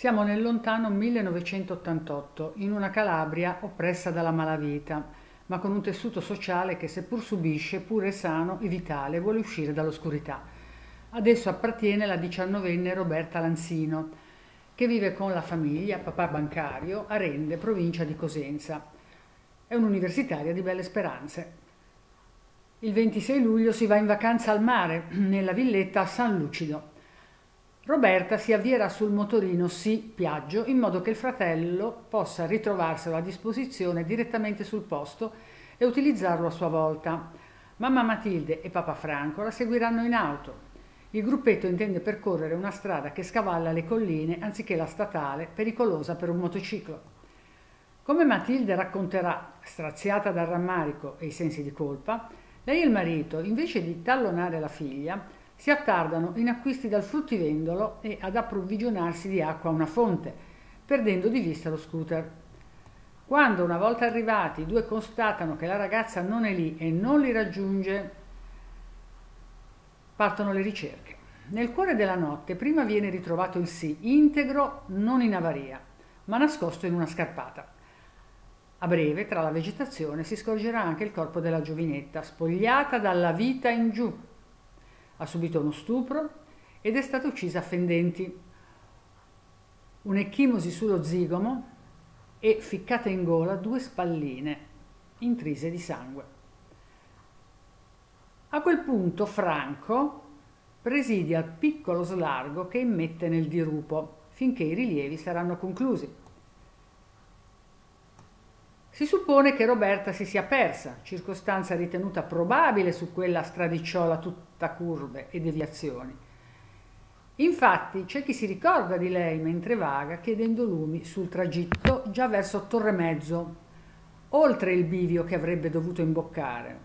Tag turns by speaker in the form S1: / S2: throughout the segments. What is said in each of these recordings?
S1: Siamo nel lontano 1988, in una Calabria oppressa dalla malavita, ma con un tessuto sociale che seppur subisce, pur è sano e vitale, vuole uscire dall'oscurità. Adesso appartiene la diciannovenne Roberta Lanzino, che vive con la famiglia, papà bancario, a Rende, provincia di Cosenza. È un'universitaria di belle speranze. Il 26 luglio si va in vacanza al mare, nella villetta San Lucido. Roberta si avvierà sul motorino Sì Piaggio in modo che il fratello possa ritrovarselo a disposizione direttamente sul posto e utilizzarlo a sua volta. Mamma Matilde e papà Franco la seguiranno in auto. Il gruppetto intende percorrere una strada che scavalla le colline anziché la statale, pericolosa per un motociclo. Come Matilde racconterà, straziata dal rammarico e i sensi di colpa, lei e il marito, invece di tallonare la figlia, si attardano in acquisti dal fruttivendolo e ad approvvigionarsi di acqua a una fonte, perdendo di vista lo scooter. Quando una volta arrivati i due constatano che la ragazza non è lì e non li raggiunge, partono le ricerche. Nel cuore della notte prima viene ritrovato il sì, integro, non in avaria, ma nascosto in una scarpata. A breve, tra la vegetazione, si scorgerà anche il corpo della giovinetta, spogliata dalla vita in giù, ha subito uno stupro ed è stata uccisa a fendenti. Un'ecchimosi sullo zigomo e ficcate in gola due spalline intrise di sangue. A quel punto Franco presidia il piccolo slargo che immette nel dirupo finché i rilievi saranno conclusi. Si suppone che Roberta si sia persa, circostanza ritenuta probabile su quella stradiciola tutta curve e deviazioni. Infatti c'è chi si ricorda di lei mentre vaga chiedendo lumi sul tragitto già verso Torremezzo, oltre il bivio che avrebbe dovuto imboccare.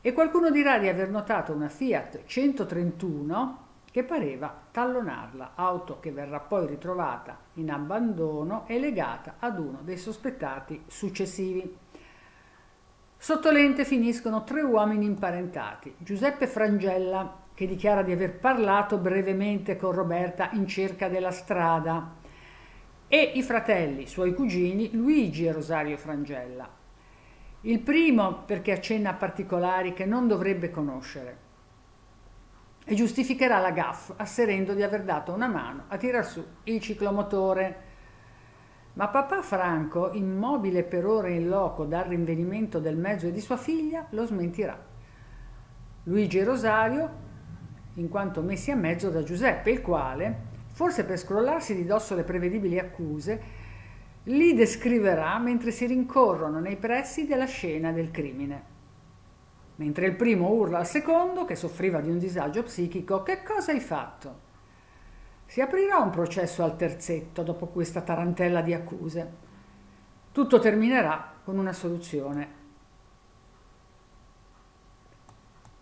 S1: E qualcuno dirà di aver notato una Fiat 131 che pareva tallonarla, auto che verrà poi ritrovata in abbandono e legata ad uno dei sospettati successivi. Sotto lente finiscono tre uomini imparentati. Giuseppe Frangella, che dichiara di aver parlato brevemente con Roberta in cerca della strada, e i fratelli, suoi cugini, Luigi e Rosario Frangella. Il primo perché accenna a particolari che non dovrebbe conoscere, e giustificherà la gaff asserendo di aver dato una mano a tirar su il ciclomotore. Ma papà Franco, immobile per ore in loco dal rinvenimento del mezzo e di sua figlia, lo smentirà. Luigi e Rosario, in quanto messi a mezzo da Giuseppe, il quale, forse per scrollarsi di dosso le prevedibili accuse, li descriverà mentre si rincorrono nei pressi della scena del crimine mentre il primo urla al secondo, che soffriva di un disagio psichico, che cosa hai fatto? Si aprirà un processo al terzetto dopo questa tarantella di accuse. Tutto terminerà con una soluzione.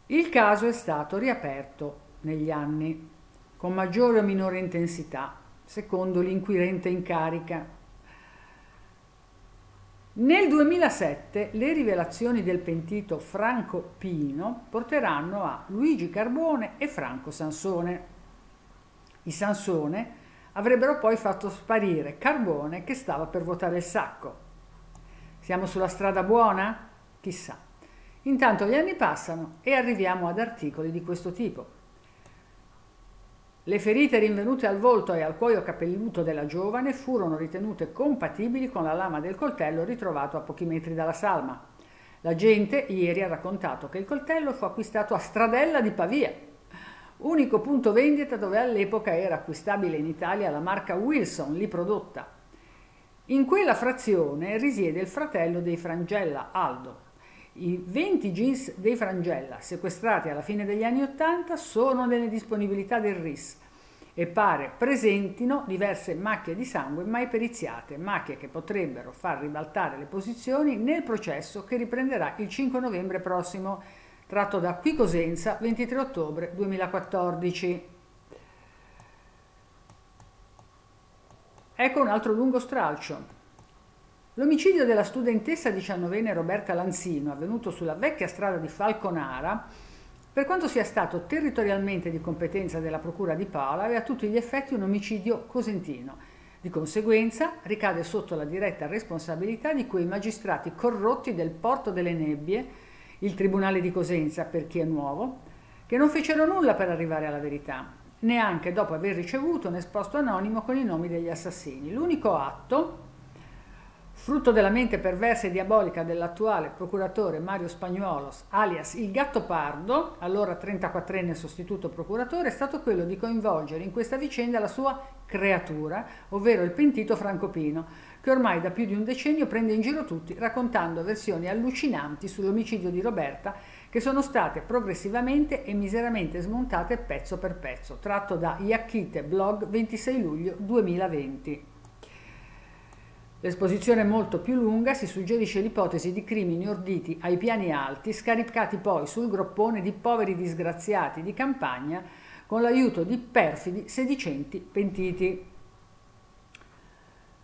S1: Il caso è stato riaperto negli anni, con maggiore o minore intensità, secondo l'inquirente in carica nel 2007 le rivelazioni del pentito Franco Pino porteranno a Luigi Carbone e Franco Sansone. I Sansone avrebbero poi fatto sparire Carbone che stava per vuotare il sacco. Siamo sulla strada buona? Chissà. Intanto gli anni passano e arriviamo ad articoli di questo tipo. Le ferite rinvenute al volto e al cuoio capelluto della giovane furono ritenute compatibili con la lama del coltello ritrovato a pochi metri dalla salma. La gente ieri ha raccontato che il coltello fu acquistato a Stradella di Pavia, unico punto vendita dove all'epoca era acquistabile in Italia la marca Wilson, lì prodotta. In quella frazione risiede il fratello dei Frangella, Aldo. I 20 jeans dei Frangella, sequestrati alla fine degli anni 80, sono nelle disponibilità del RIS e pare presentino diverse macchie di sangue mai periziate, macchie che potrebbero far ribaltare le posizioni nel processo che riprenderà il 5 novembre prossimo, tratto da Qui Cosenza, 23 ottobre 2014. Ecco un altro lungo stralcio. L'omicidio della studentessa diciannovenne Roberta Lanzino, avvenuto sulla vecchia strada di Falconara, Per quanto sia stato territorialmente di competenza della Procura di Paola, aveva a tutti gli effetti un omicidio cosentino. Di conseguenza ricade sotto la diretta responsabilità di quei magistrati corrotti del Porto delle Nebbie, il Tribunale di Cosenza per chi è nuovo, che non fecero nulla per arrivare alla verità, neanche dopo aver ricevuto un esposto anonimo con i nomi degli assassini. L'unico atto frutto della mente perversa e diabolica dell'attuale procuratore Mario Spagnuolos, alias il Gatto Pardo, allora 34enne sostituto procuratore, è stato quello di coinvolgere in questa vicenda la sua creatura, ovvero il pentito Franco Pino, che ormai da più di un decennio prende in giro tutti raccontando versioni allucinanti sull'omicidio di Roberta che sono state progressivamente e miseramente smontate pezzo per pezzo, tratto da Iacchite, blog 26 luglio 2020. L'esposizione molto più lunga si suggerisce l'ipotesi di crimini orditi ai piani alti, scaricati poi sul groppone di poveri disgraziati di campagna con l'aiuto di perfidi sedicenti pentiti.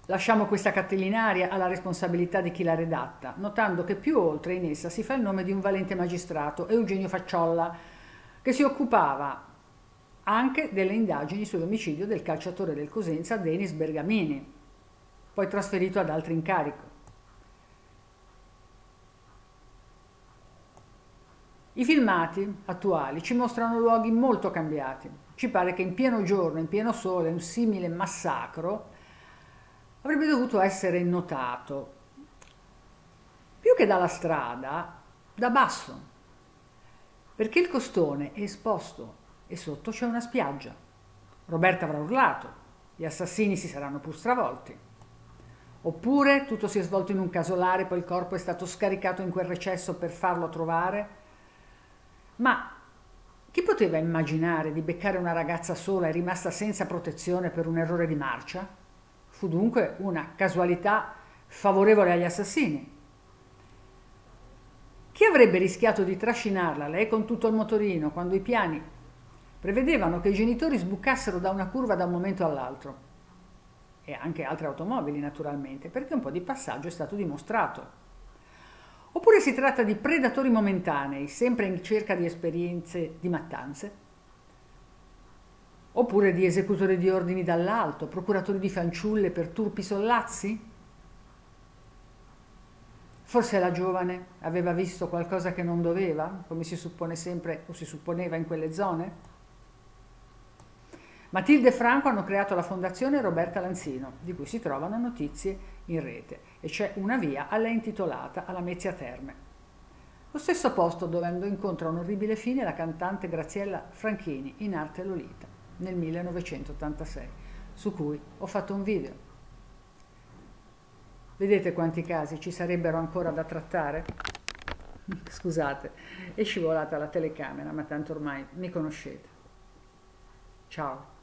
S1: Lasciamo questa cartellinaria alla responsabilità di chi l'ha redatta, notando che più oltre in essa si fa il nome di un valente magistrato, Eugenio Facciolla, che si occupava anche delle indagini sull'omicidio del calciatore del Cosenza Denis Bergamini, poi trasferito ad altro incarico. I filmati attuali ci mostrano luoghi molto cambiati. Ci pare che in pieno giorno, in pieno sole, un simile massacro avrebbe dovuto essere notato più che dalla strada, da basso, perché il costone è esposto e sotto c'è una spiaggia. Roberta avrà urlato, gli assassini si saranno pur stravolti. Oppure tutto si è svolto in un casolare, poi il corpo è stato scaricato in quel recesso per farlo trovare? Ma chi poteva immaginare di beccare una ragazza sola e rimasta senza protezione per un errore di marcia? Fu dunque una casualità favorevole agli assassini. Chi avrebbe rischiato di trascinarla, lei con tutto il motorino, quando i piani prevedevano che i genitori sbucassero da una curva da un momento all'altro? E anche altre automobili naturalmente, perché un po' di passaggio è stato dimostrato. Oppure si tratta di predatori momentanei, sempre in cerca di esperienze di mattanze? Oppure di esecutori di ordini dall'alto, procuratori di fanciulle per turpi sollazzi? Forse la giovane aveva visto qualcosa che non doveva, come si suppone sempre o si supponeva in quelle zone? Matilde e Franco hanno creato la fondazione Roberta Lanzino, di cui si trovano notizie in rete, e c'è una via a lei intitolata alla Mezzia Terme. Lo stesso posto dove andò incontro a un fine la cantante Graziella Franchini in arte Lolita nel 1986, su cui ho fatto un video. Vedete quanti casi ci sarebbero ancora da trattare? Scusate, è scivolata la telecamera, ma tanto ormai mi conoscete. Ciao.